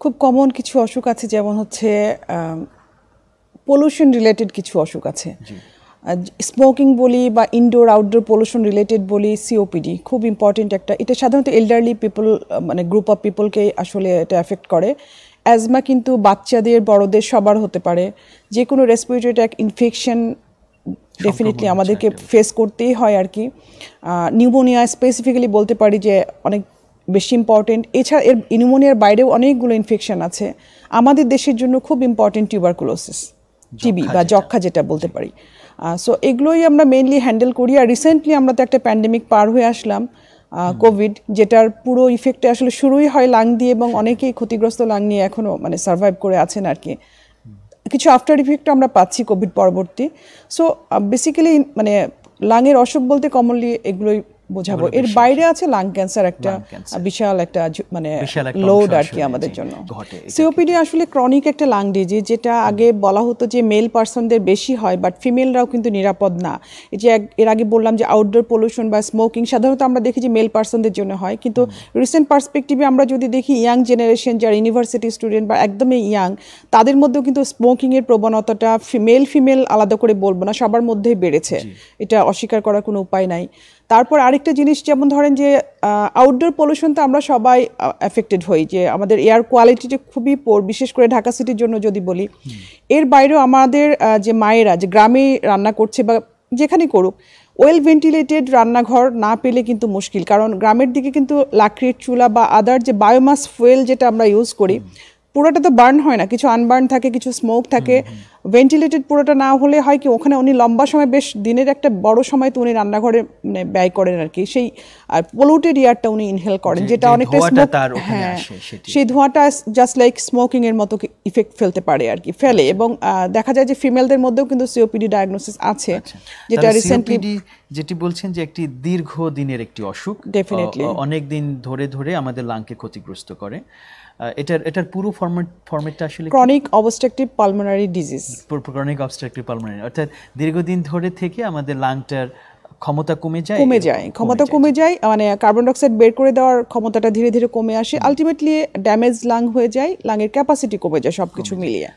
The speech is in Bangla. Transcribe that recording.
খুব কমন কিছু অসুখ আছে যেমন হচ্ছে পলিউশন রিলেটেড কিছু অসুখ আছে। স্মোকিং বলি বা ইনডোর আউটডোর পলিউশন রিলেটেড বলি সিওপিডি খুব ইম্পর্টেন্ট একটা এটা সাধারণত এল্ডারলি পিপল মানে গ্রুপ অফ পিপলকে আসলে এটা এফেক্ট করে। অ্যাজমা কিন্তু বাচ্চাদের বড়দের সবার হতে পারে। যে কোনো রেসপিরেটরি এক ইনফেকশন ডেফিনেটলি আমাদেরকে ফেস করতেই হয় আর কি। নিউমোনিয়া স্পেসিফিক্যালি বলতে পারি যে অনেক বেশি ইম্পর্টেন্ট এছাড়া এর নিউমোনিয়ার বাইরেও অনেকগুলো ইনফেকশন আছে। আমাদের দেশের জন্য খুব ইম্পর্টেন্ট টিউবারকুলোসিস টিবি বা যক্ষা যেটা বলতে পারি। সো এগুলোই আমরা মেইনলি হ্যান্ডেল করি। আর রিসেন্টলি আমরা তো একটা প্যান্ডেমিক পার হয়ে আসলাম কোভিড যেটার পুরো ইফেক্টে আসলে শুরুই হয় লাং দিয়ে এবং অনেকেই ক্ষতিগ্রস্ত লাং নিয়ে এখনও মানে সার্ভাইভ করে আছেন আর কি। কিছু আফটার ইফেক্ট আমরা পাচ্ছি কোভিড পরবর্তী। সো বেসিক্যালি মানে লাংয়ের অসুখ বলতে কমনলি এগুলোই বোঝাবো। এর বাইরে আছে লাং ক্যান্সার একটা বিশাল একটা মানে লোড আর কি আমাদের জন্য। সিওপিডি আসলে ক্রনিক একটা লাং ডিজিজ যেটা আগে বলা হতো যে মেল পার্সনদের বেশি হয় বাট ফিমেলরাও কিন্তু নিরাপদ না। এই যে এর আগে বললাম যে আউটডোর পলিউশন বা স্মোকিং সাধারণত আমরা দেখি যে মেল পার্সনদের জন্য হয় কিন্তু রিসেন্ট পার্সপেক্টিভে আমরা যদি দেখি ইয়াং জেনারেশন যারা ইউনিভার্সিটি স্টুডেন্ট বা একদমই ইয়াং তাদের মধ্যেও কিন্তু স্মোকিংয়ের প্রবণতাটা মেল ফিমেল আলাদা করে বলব না সবার মধ্যেই বেড়েছে। এটা অস্বীকার করার কোনো উপায় নাই। তারপর আরেকটা জিনিস যেমন ধরেন যে আউটডোর পলিউশন তো আমরা সবাই এফেক্টেড হই যে আমাদের এয়ার কোয়ালিটিটা খুবই পোর বিশেষ করে ঢাকা সিটির জন্য যদি বলি। এর বাইরেও আমাদের যে মায়েরা যে গ্রামে রান্না করছে বা যেখানে করুক ওয়েল ভেন্টিলেটেড রান্নাঘর না পেলে কিন্তু মুশকিল কারণ গ্রামের দিকে কিন্তু লাকড়ির চুলা বা আদার যে বায়োমাস ফুয়েল যেটা আমরা ইউজ করি পুরোটা তো বার্ন হয় না কিছু আনবার্ন থাকে কিছু স্মোক থাকে। ভেন্টিলেটেড পুরোটা না হলে হয় কি ওখানে উনি লম্বা সময় বেশ দিনের একটা বড় সময় তো উনি রান্নাঘরে মানে ব্যয় করেন আর কি। সেই আর পলিউটেড এয়ারটা উনি ইনহেল করেন যেটা অনেকটা স্মোক হ্যাঁ সেই ধোঁয়াটা জাস্ট লাইক স্মোকিং এর মতো ইফেক্ট ফেলতে পারে আর কি ফেলে। এবং দেখা যায় যে ফিমেলদের মধ্যেও কিন্তু সিওপিডি ডায়াগনোসিস আছে। যেটা রিসেন্টলি যেটি বলছেন যে একটি দীর্ঘ দিনের একটি অসুখ ডেফিনেটলি অনেক দিন ধরে ধরে আমাদের লাংকে ক্ষতিগ্রস্ত করে। এটার এটার পুরো ফরম্যাট ফরম্যাটটা আসলে chronic obstructive pulmonary disease chronic obstructive pulmonary অর্থাৎ দীর্ঘদিন ধরে থেকে আমাদের লাংটার ক্ষমতা কমে যায় কমে যায় ক্ষমতা কমে যায় মানে কার্বন ডাইঅক্সাইড বের করে দেওয়ার ক্ষমতাটা ধীরে ধীরে কমে আসে। আলটিমেটলি ড্যামেজ লাং হয়ে যায় লাংয়ের ক্যাপাসিটি কমে যায় সবকিছু মিলিয়ে।